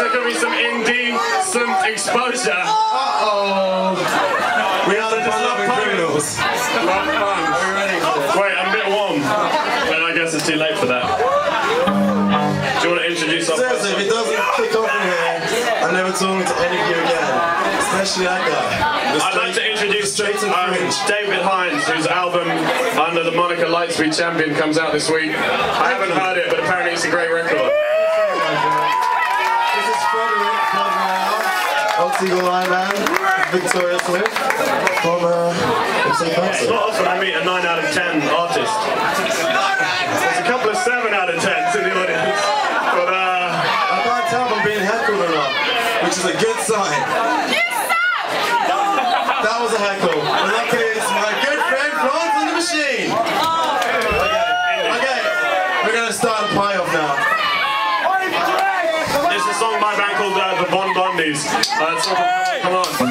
there could be some indecent exposure. Uh-oh. We are the Just love fun-loving puns. criminals. Love puns. Are we ready? Wait, I'm a bit warm. But I guess it's too late for that. Do you want to introduce our Seriously, if it doesn't kick off in here, I'm never talking to any of you again. Especially that guy. I'd like to introduce um. David Hynes, whose album Under the Moniker Lightspeed Champion comes out this week. I haven't heard it, but apparently it's a great record. Uh, Old Eagle Lineman, Victoria Smith from uh, Vincent. not often I meet a 9 out of 10 artist. There's a couple of 7 out of 10s in the audience. But uh, I can't tell if I'm being heckled or not, which is a good sign. That was a heckle. In that case, my good friend Florence and the Machine. Okay, okay, we're gonna start a pie off now. it's a song by a band called uh, The Von Bondies. Uh, it's all- come on.